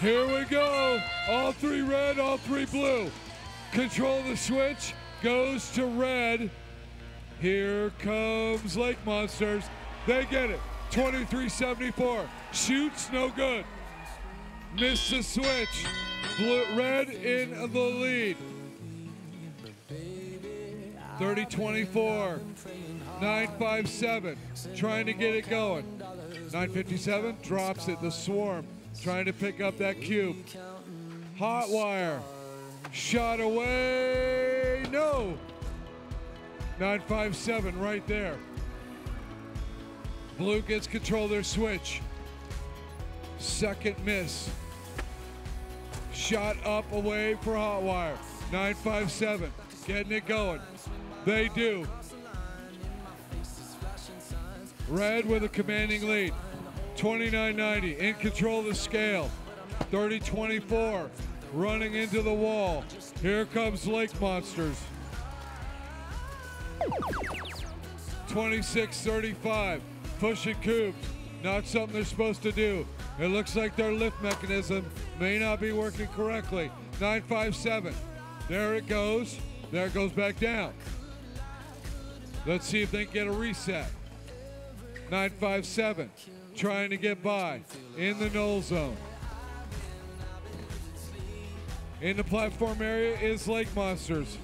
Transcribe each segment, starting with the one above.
Here we go. All three red, all three blue. Control the switch goes to red. Here comes Lake Monsters. They get it. 23-74. Shoots no good. Missed the switch. Blue, red in the lead. 30-24. 957 trying to get it going. 957 drops it. The swarm trying to pick up that cube. Hot wire. Shot away. No. 957 right there. Blue gets control their switch. Second miss. Shot up away for hot wire. 957 getting it going. They do. Red with a commanding lead. 29.90 in control of the scale. 30-24 running into the wall. Here comes Lake Monsters. 26-35 pushing cubes. Not something they're supposed to do. It looks like their lift mechanism may not be working correctly. 957. There it goes. There it goes back down. Let's see if they can get a reset. 957 trying to get by in the null zone. In the platform area is Lake Monsters.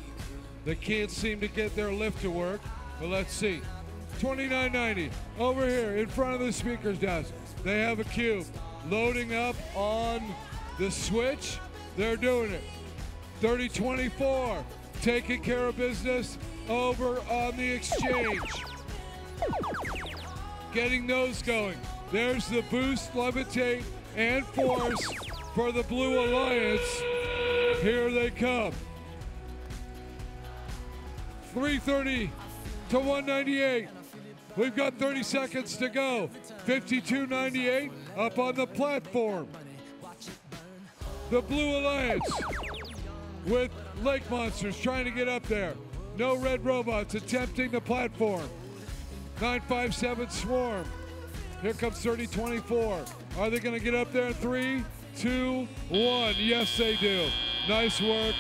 They can't seem to get their lift to work, but let's see. 2990 over here in front of the speaker's desk. They have a cube loading up on the switch. They're doing it. 3024 taking care of business over on the exchange. Getting those going. There's the boost, levitate, and force for the Blue Alliance. Here they come. 330 to 198. We've got 30 seconds to go. 52.98 up on the platform. The Blue Alliance with Lake Monsters trying to get up there. No red robots attempting the platform. 957 Swarm. Here comes 3024. Are they going to get up there in three, two, one? Yes, they do. Nice work.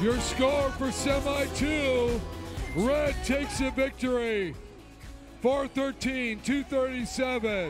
Your score for semi two, Red takes a victory. 413, 237.